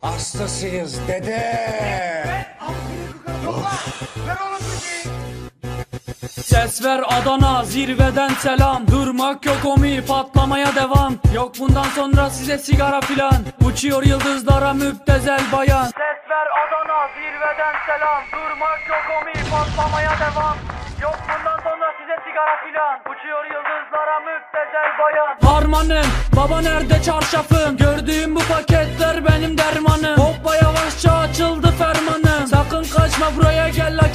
Hastasıyız dede. Ses ver Adana zirveden selam. Durmak yok omi patlamaya devam. Yok bundan sonra size sigara filan. Uçuyor yıldızlara müptezel bayan. Ses ver Adana zirveden selam. Durmak yok omi patlamaya devam. Yok bundan sonra size sigara filan. Uçuyor yıldızlara müptezel bayan. Harmanım baba nerede çarşafım Gördüğüm kaçma buraya gel la